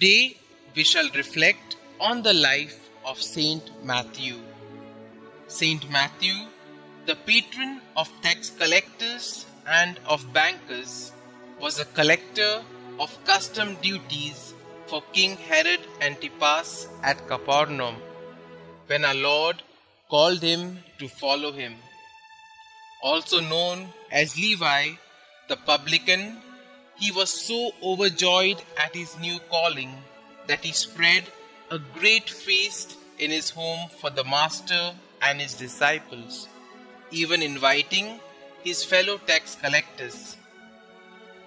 Today we shall reflect on the life of Saint Matthew. Saint Matthew, the patron of tax collectors and of bankers, was a collector of custom duties for King Herod Antipas at Capernaum, when our Lord called him to follow him. Also known as Levi, the publican, he was so overjoyed at his new calling that he spread a great feast in his home for the Master and his disciples, even inviting his fellow tax collectors.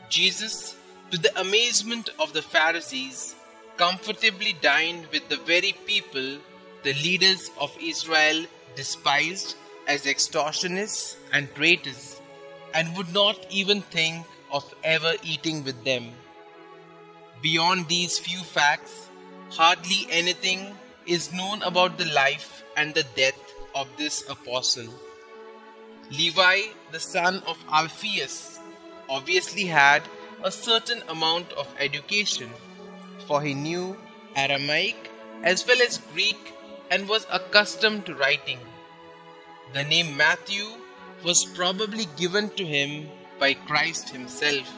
Jesus, to the amazement of the Pharisees, comfortably dined with the very people the leaders of Israel despised as extortionists and traitors, and would not even think of ever eating with them. Beyond these few facts, hardly anything is known about the life and the death of this apostle. Levi, the son of Alphaeus, obviously had a certain amount of education, for he knew Aramaic as well as Greek and was accustomed to writing. The name Matthew was probably given to him by Christ himself.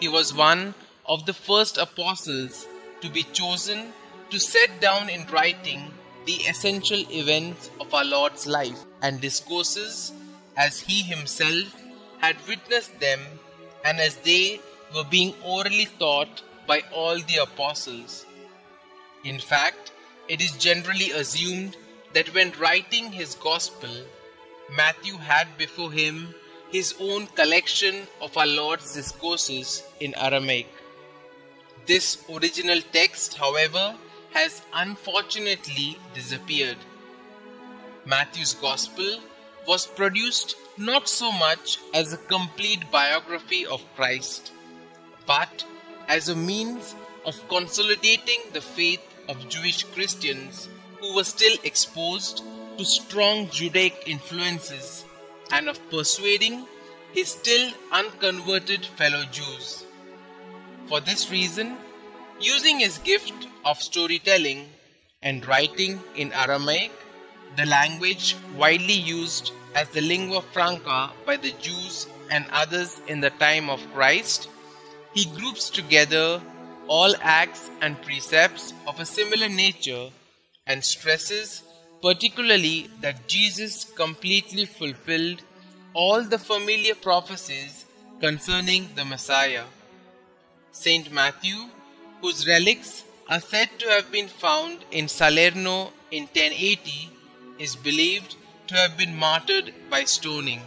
He was one of the first apostles to be chosen to set down in writing the essential events of our Lord's life and discourses as he himself had witnessed them and as they were being orally taught by all the apostles. In fact, it is generally assumed that when writing his gospel, Matthew had before him his own collection of our Lord's discourses in Aramaic. This original text, however, has unfortunately disappeared. Matthew's Gospel was produced not so much as a complete biography of Christ, but as a means of consolidating the faith of Jewish Christians who were still exposed to strong Judaic influences and of persuading his still unconverted fellow Jews. For this reason, using his gift of storytelling and writing in Aramaic, the language widely used as the lingua franca by the Jews and others in the time of Christ, he groups together all acts and precepts of a similar nature and stresses particularly that Jesus completely fulfilled all the familiar prophecies concerning the Messiah. Saint Matthew, whose relics are said to have been found in Salerno in 1080, is believed to have been martyred by stoning.